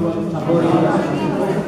Gracias.